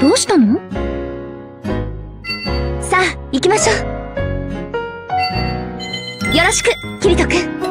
どうしたの？さあ行きましょう。よろしくキリト君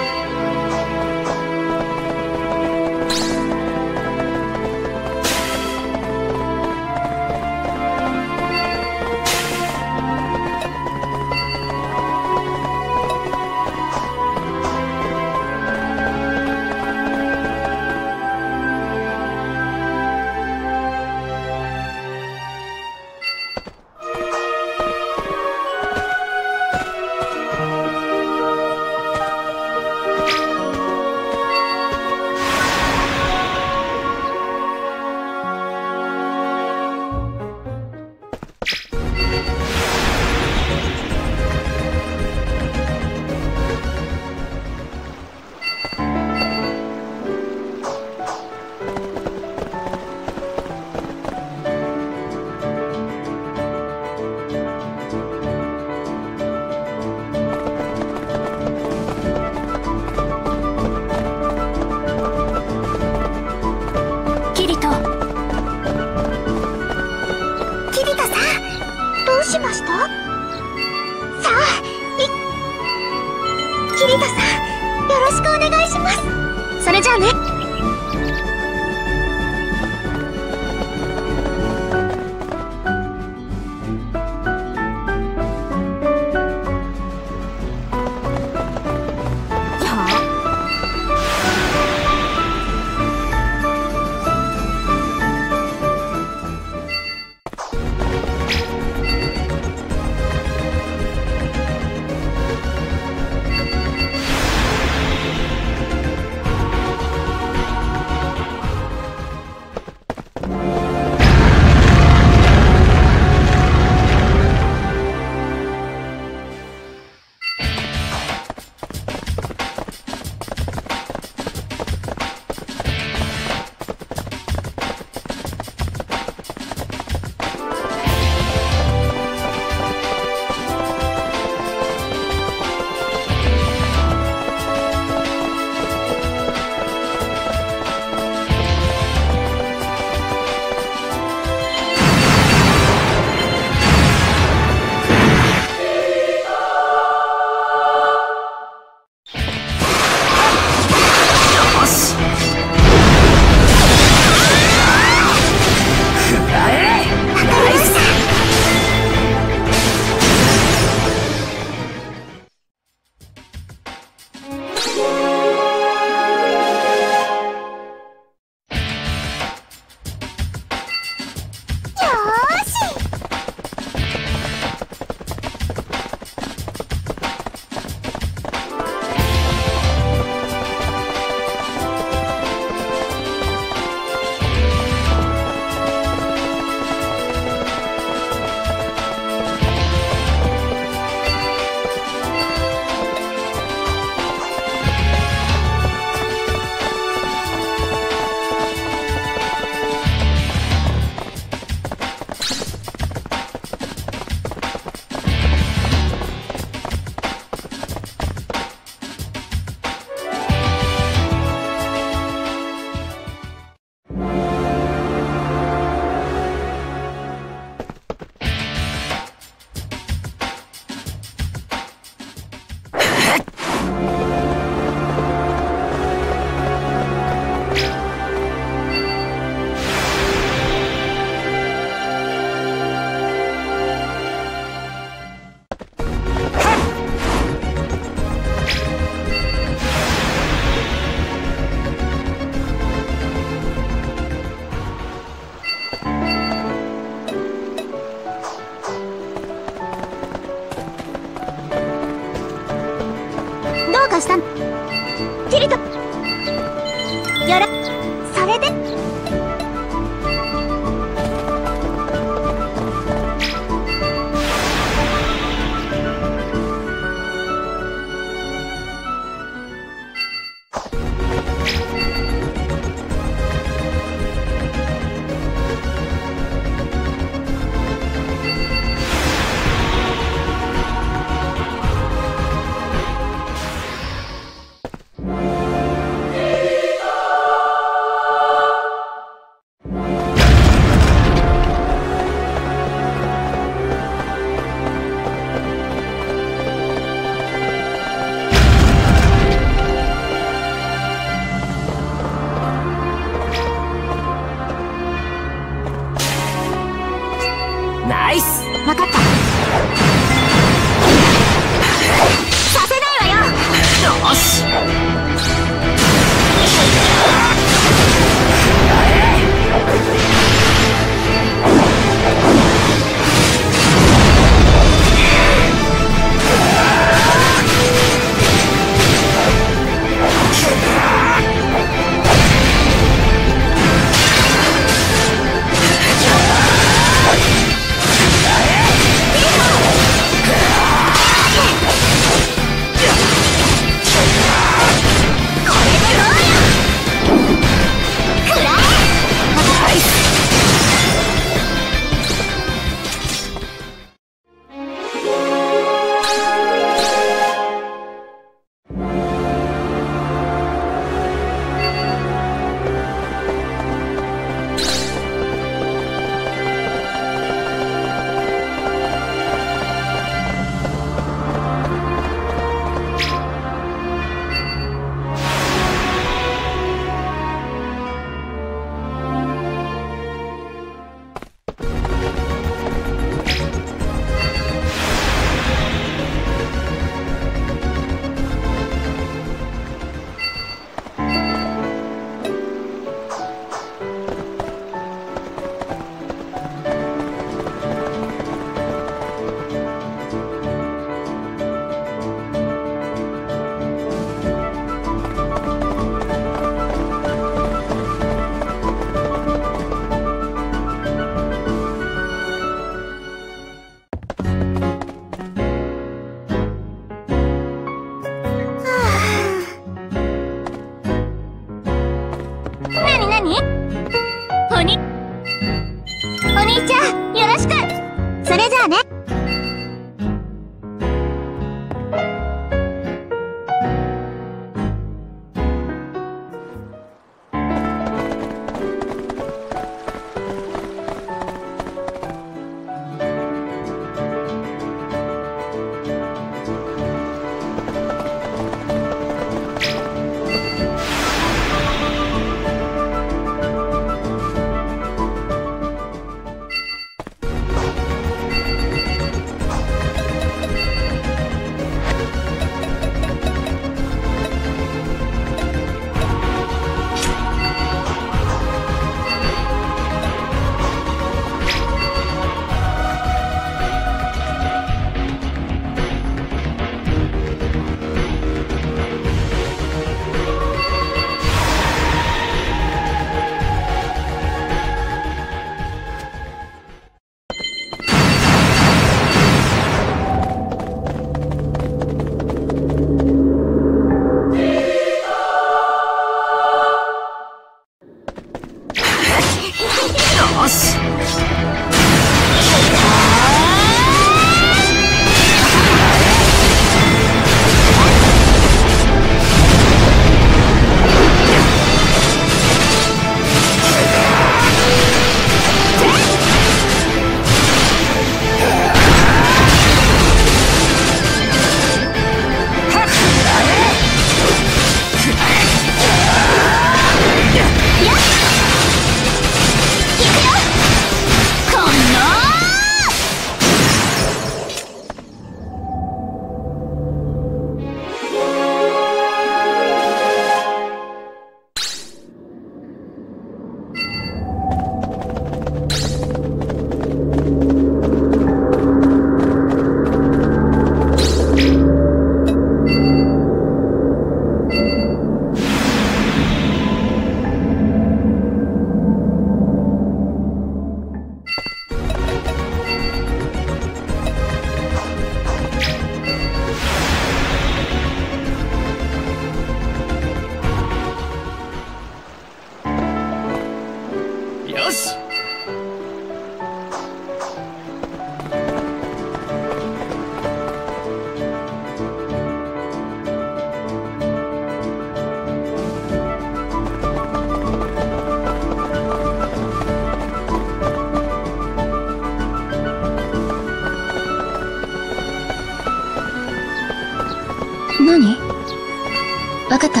分かった。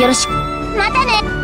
よろしく。またね。